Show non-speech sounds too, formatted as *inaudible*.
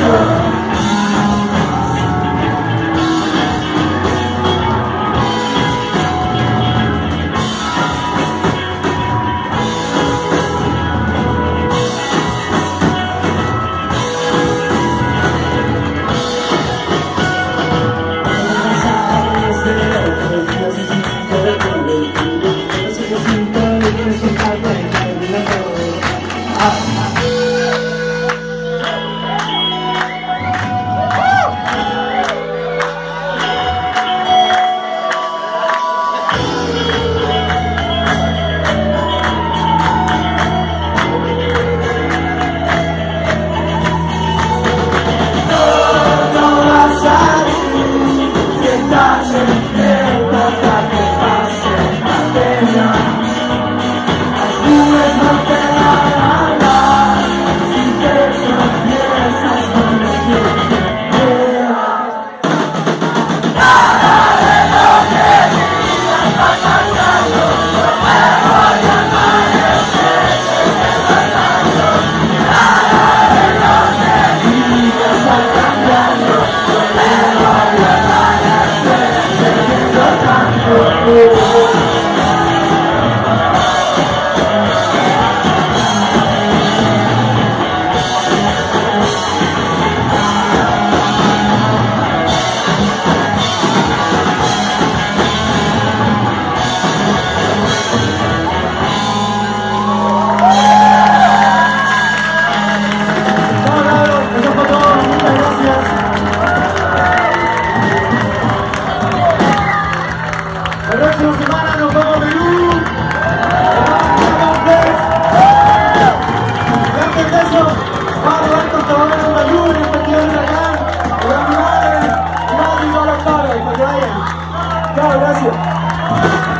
Amen. *laughs* Chao, gracias.